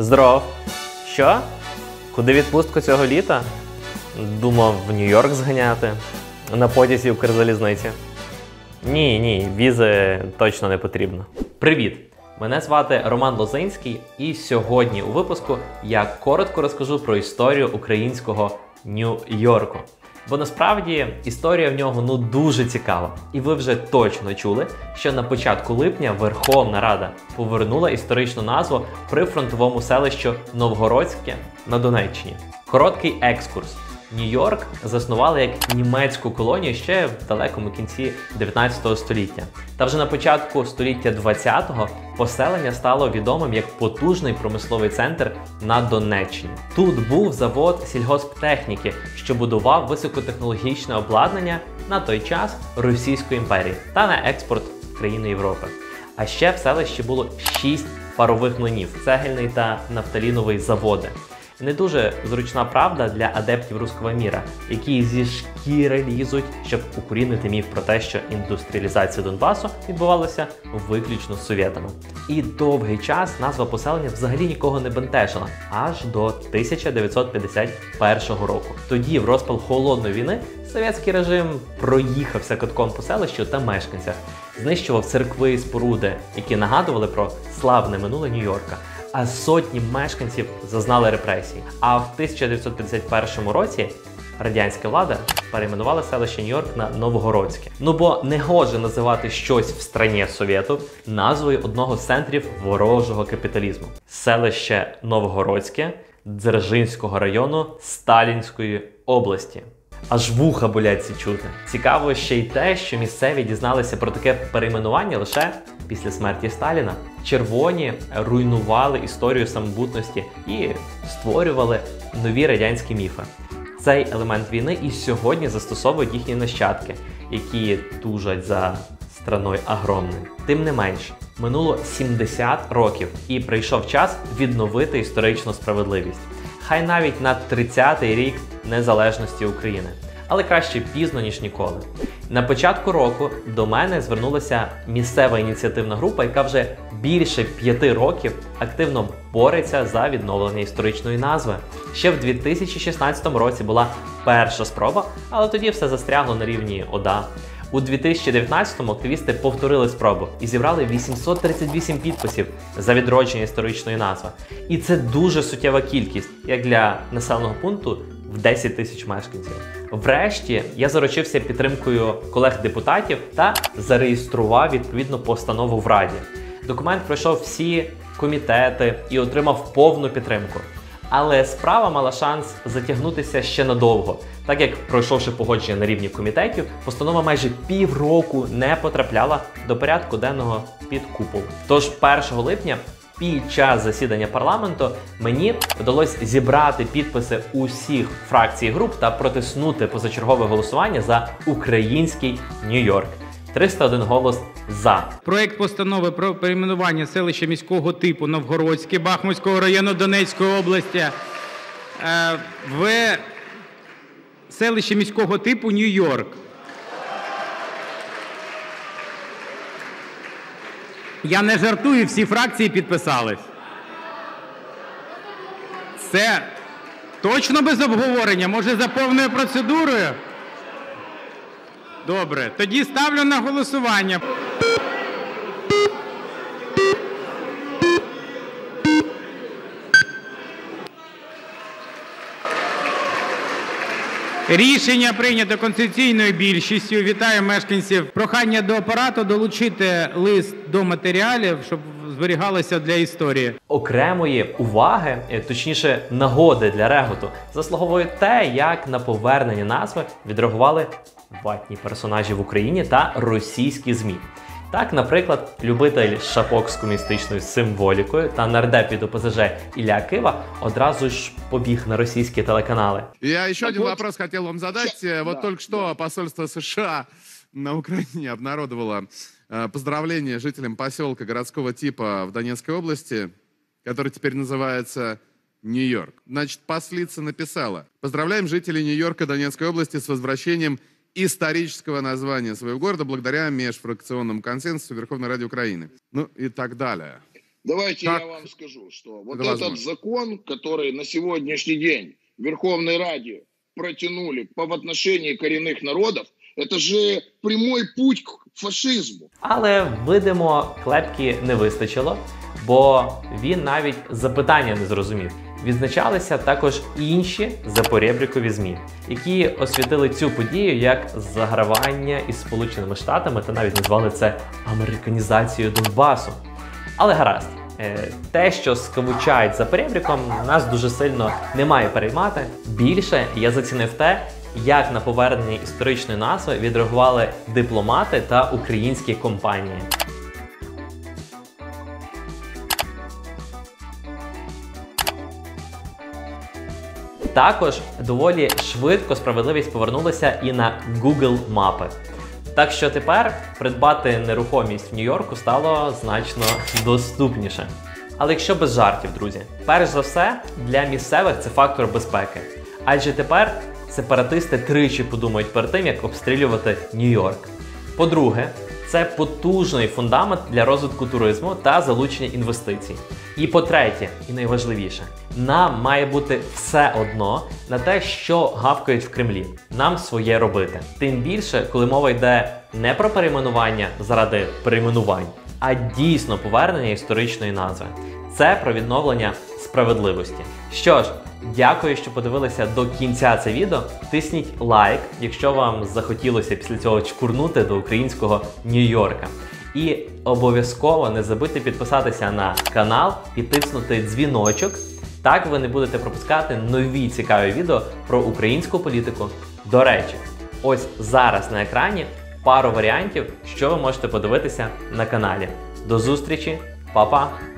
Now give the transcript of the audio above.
Здоров. Що? Куди відпустку цього літа? Думав в Нью-Йорк зганяти. На потязі Укрзалізниці. Ні, ні, візи точно не потрібно. Привіт! Мене звати Роман Лозинський, і сьогодні у випуску я коротко розкажу про історію українського Нью-Йорку. Бо насправді історія в нього ну дуже цікава. І ви вже точно чули, що на початку липня Верховна Рада повернула історичну назву при фронтовому селищу Новгородське на Донеччині. Короткий екскурс. Нью-Йорк заснували як німецьку колонію ще в далекому кінці 19 століття. Та вже на початку століття 20-го поселення стало відомим як потужний промисловий центр на Донеччині. Тут був завод сільгосптехніки, що будував високотехнологічне обладнання на той час Російської імперії та на експорт в країни Європи. А ще в селищі було 6 парових млинів, цегельний та нафталіновий заводи. Не дуже зручна правда для адептів руського міра, які зі шкіри лізуть, щоб укорінити міф про те, що індустріалізація Донбасу відбувалася виключно з совєтами. І довгий час назва поселення взагалі нікого не бентежила, аж до 1951 року. Тоді, в розпал холодної війни, совєтський режим проїхався катком по селищу та мешканцях, знищував церкви і споруди, які нагадували про славне минуле Нью-Йорка а сотні мешканців зазнали репресій. А в 1951 році радянська влада перейменувала селище Нью-Йорк на Новгородське. Ну бо не гоже називати щось в страні Совєту назвою одного з центрів ворожого капіталізму. Селище Новгородське Дзержинського району Сталінської області. Аж вуха болять ці чути. Цікаво ще й те, що місцеві дізналися про таке перейменування лише після смерті Сталіна. Червоні руйнували історію самобутності і створювали нові радянські міфи. Цей елемент війни і сьогодні застосовують їхні нащадки, які тужать за страною агромною. Тим не менш, минуло 70 років, і прийшов час відновити історичну справедливість. Хай навіть на 30-й рік незалежності України. Але краще пізно ніж ніколи. На початку року до мене звернулася місцева ініціативна група, яка вже більше п'яти років активно бореться за відновлення історичної назви. Ще в 2016 році була перша спроба, але тоді все застрягло на рівні ОДА. У 2019-му активісти повторили спробу і зібрали 838 підписів за відродження історичної назви. І це дуже суттєва кількість, як для населеного пункту в 10 тисяч мешканців. Врешті я заручився підтримкою колег-депутатів та зареєстрував відповідну постанову в Раді. Документ пройшов всі комітети і отримав повну підтримку. Але справа мала шанс затягнутися ще надовго, так як пройшовши погодження на рівні комітетів, постанова майже півроку не потрапляла до порядку денного під купол. Тож 1 липня. Під час засідання парламенту мені вдалося зібрати підписи усіх фракцій груп та протиснути позачергове голосування за український Нью-Йорк. 301 голос за. Проект постанови про перейменування селища міського типу Новгородське Бахмутського району Донецької області е, в селище міського типу Нью-Йорк. Я не жартую, всі фракції підписались. Це точно без обговорення, може за повною процедурою? Добре, тоді ставлю на голосування. Рішення прийнято конституційною більшістю. Вітаю мешканців. Прохання до апарату долучити лист до матеріалів, щоб зберігалося для історії. Окремої уваги, е, точніше, нагоди для реготу, заслуговує те, як на повернення назви відреагували ватні персонажі в Україні та російські ЗМІ. Так, наприклад, любитель шапок з комуністичною символікою та нардеп від ОПЗЖ Ілля Кива одразу ж побіг на російські телеканали. Я еще Так один вот, вопрос хотел вам задать. ща- Э, Вот да. только что посольство США на Украине обнародовало э, поздравление жителям поселка городского типа в Донецкой области, который теперь называется Нью-Йорк. Значит, послица написала. Поздравляем жителей Нью-Йорка Донецкой области с возвращением исторического названия своего города благодаря межфракционному консенсусу Верховной Ради Украины. Ну и так далее. Давайте Как? я вам скажу, что вот Это этот возможно. закон, который на сегодняшний день в Верховной Раде протянули по в отношении коренных народов, это же прямой путь к фашизму. Але видимо, клепки не вистачило, бо він навіть запитання не зрозумів. Відзначалися також інші запорєбрікові ЗМІ, які освітили цю подію як загравання із Сполученими Штатами та навіть назвали це американізацією Донбасу. Але гаразд, е, те, що скавучають за перебріком, нас дуже сильно не має переймати. Більше я зацінив те, як на повернення історичної назви відреагували дипломати та українські компанії. Також доволі швидко справедливість повернулася і на Google мапи. Так що тепер придбати нерухомість в Нью-Йорку стало значно доступніше. Але якщо без жартів, друзі, перш за все для місцевих це фактор безпеки. Адже тепер сепаратисти тричі подумають перед тим, як обстрілювати Нью-Йорк. По-друге, це потужний фундамент для розвитку туризму та залучення інвестицій. І по-третє, і найважливіше, нам має бути все одно на те, що гавкають в Кремлі. Нам своє робити. Тим більше, коли мова йде не про перейменування заради перейменувань, а дійсно повернення історичної назви. Це про відновлення справедливості. Що ж, дякую, що подивилися до кінця це відео. Тисніть лайк, якщо вам захотілося після цього чкурнути до українського Нью-Йорка. І обов'язково не забудьте підписатися на канал і тиснути дзвіночок. Так ви не будете пропускати нові цікаві відео про українську політику. До речі, ось зараз на екрані пару варіантів, що ви можете подивитися на каналі. До зустрічі, па-па!